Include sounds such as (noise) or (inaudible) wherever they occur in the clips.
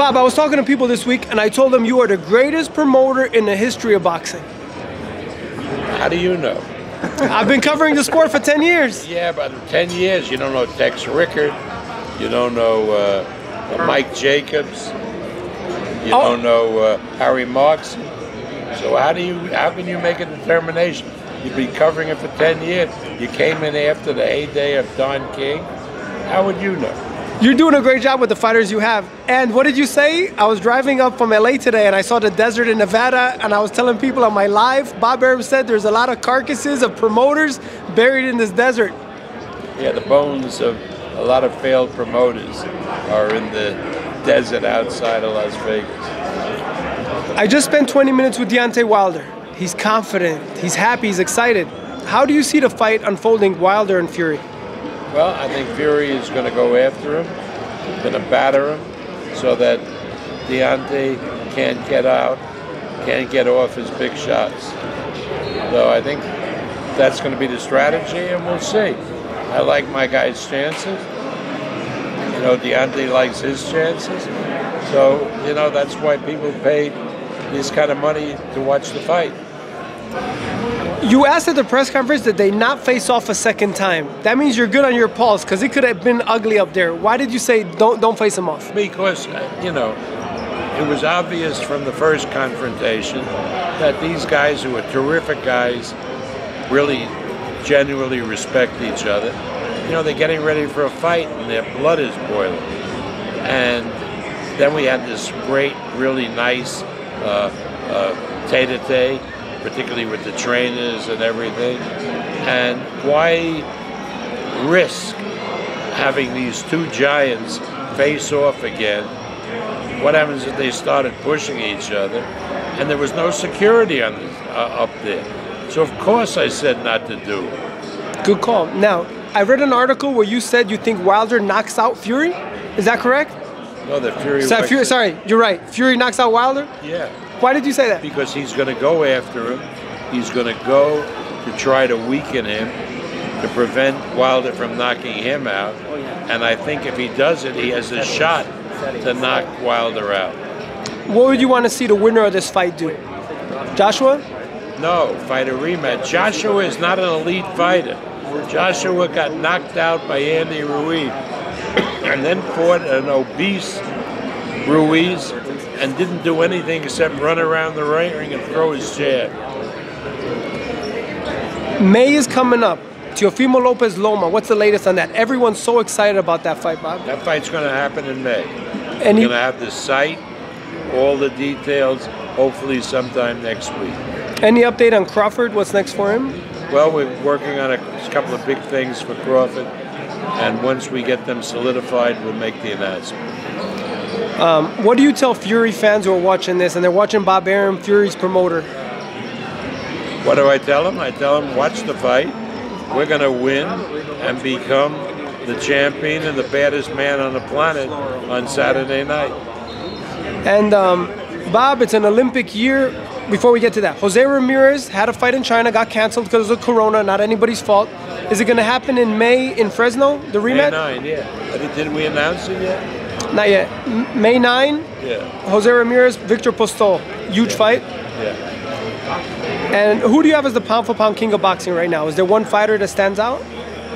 Bob, I was talking to people this week, and I told them you are the greatest promoter in the history of boxing. How do you know? I've been covering the sport for 10 years. Yeah, but 10 years, you don't know Tex Rickard, you don't know uh, Mike Jacobs, you Oh. don't know uh, Harry Markson. So how do you, how can you make a determination? You've been covering it for 10 years. You came in after the heyday of Don King. How would you know? You're doing a great job with the fighters you have. And what did you say? I was driving up from LA today and I saw the desert in Nevada and I was telling people on my live, Bob Arum said there's a lot of carcasses of promoters buried in this desert. Yeah, the bones of a lot of failed promoters are in the desert outside of Las Vegas. I just spent 20 minutes with Deontay Wilder. He's confident, he's happy, he's excited. How do you see the fight unfolding, Wilder and Fury? Well, I think Fury is going to go after him, going to batter him, so that Deontay can't get out, can't get off his big shots. So I think that's going to be the strategy, and we'll see. I like my guy's chances. You know, Deontay likes his chances. So, you know, that's why people pay this kind of money to watch the fight. You asked at the press conference that they not face off a second time. That means you're good on your pulse because it could have been ugly up there. Why did you say don't don't face them off? Because, uh, you know, it was obvious from the first confrontation that these guys, who are terrific guys, really genuinely respect each other. You know, they're getting ready for a fight and their blood is boiling. And then we had this great, really nice uh, uh, tete-a-tete, particularly with the trainers and everything. And why risk having these two giants face off again? What happens if they started pushing each other? And there was no security on this, uh, up there. So of course I said not to do it. Good call. Now, I read an article where you said you think Wilder knocks out Fury. Is that correct? No, the Fury. Likes Fury, sorry, you're right. Fury knocks out Wilder. Yeah, Why did you say that? because he's going to go after him. He's going to go to try to weaken him to prevent Wilder from knocking him out. Oh, and I think if he does it, he has a shot to knock Wilder out. What would you want to see the winner of this fight do? Joshua? No, fight a rematch. Joshua is not an elite fighter. Joshua got knocked out by Andy Ruiz (coughs) and then fought an obese Ruiz and didn't do anything except run around the ring and throw his jab. May is coming up. Teofimo Lopez Loma. What's the latest on that? Everyone's so excited about that fight, Bob. That fight's going to happen in May. And We're you, going to have the site, all the details, hopefully sometime next week. any update on Crawford? What's next for him? Well, we're working on a couple of big things for Crawford, and once we get them solidified, we'll make the announcement. What do you tell Fury fans who are watching this and they're watching Bob Arum, Fury's promoter? What do I tell them? I tell them, watch the fight. We're going to win and become the champion and the baddest man on the planet on Saturday night. And um, Bob, it's an Olympic year. Before we get to that, Jose Ramirez had a fight in China, got canceled because of Corona. Not anybody's fault. Is it going to happen in May in Fresno, the rematch? May rematch? 9, yeah. Did did we announce it yet? Not yet. M- May 9, Yeah, Jose Ramirez, Victor Postol. Huge fight. yeah. And who do you have as the pound for pound king of boxing right now? Is there one fighter that stands out?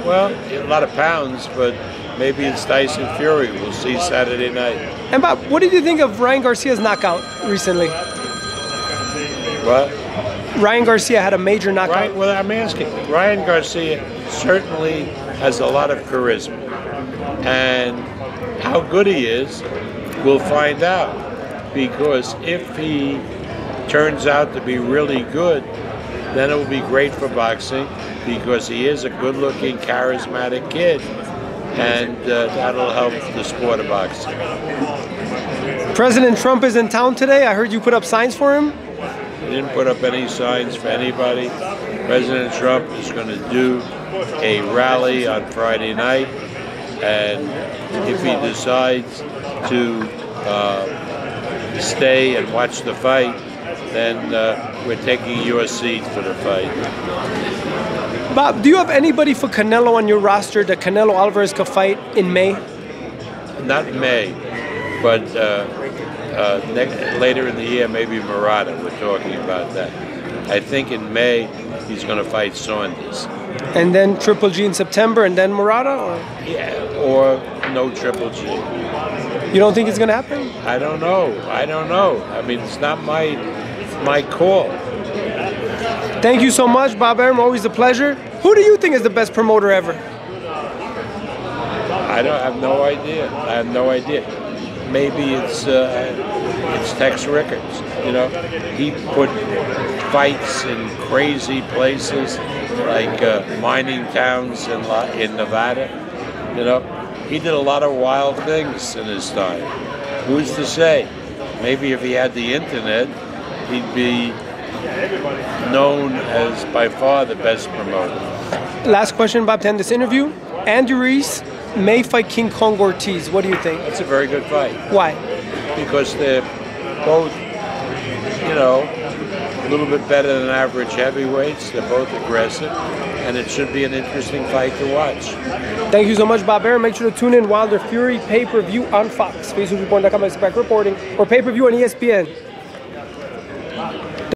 Well, a lot of pounds, but maybe it's Tyson Fury. We'll see Saturday night. And Bob, what did you think of Ryan Garcia's knockout recently? What? Ryan Garcia had a major knockout. Right. Well, I'm asking. Ryan Garcia certainly has a lot of charisma, and how good he is, we'll find out. Because if he turns out to be really good, then it will be great for boxing because he is a good-looking, charismatic kid, and uh, that'll help the sport of boxing. President Trump is in town today. I heard you put up signs for him. He didn't put up any signs for anybody. President Trump is going to do a rally on Friday night, and if he decides to uh, stay and watch the fight, then uh, we're taking your seat for the fight. Bob, do you have anybody for Canelo on your roster that Canelo Alvarez could fight in May? Not May. but uh, uh, ne- later in the year, maybe Murata. We're talking about that. I think in May he's going to fight Saunders. And then Triple G in September, and then Murata? Or Yeah, or no Triple G. you don't think it's going to happen? I don't know. I don't know. I mean, it's not my my call. Thank you so much, Bob Arum. Always a pleasure. Who do you think is the best promoter ever? I don't I have no idea. I have no idea. Maybe it's uh, it's Tex Rickards. You know, he put fights in crazy places like uh, mining towns in La- in Nevada. You know, he did a lot of wild things in his time. Who's to say? Maybe if he had the internet, he'd be known as by far the best promoter. Last question, Bob, to end this interview. Andy Ruiz may fight King Kong Ortiz. What do you think? That's a very good fight. Why? Because they're both, you know, a little bit better than average heavyweights. They're both aggressive, and it should be an interesting fight to watch. Thank you so much, Bob Arum. Make sure to tune in Wilder Fury pay per view on Fox, Facebook.com, back reporting, or pay per view on ESPN.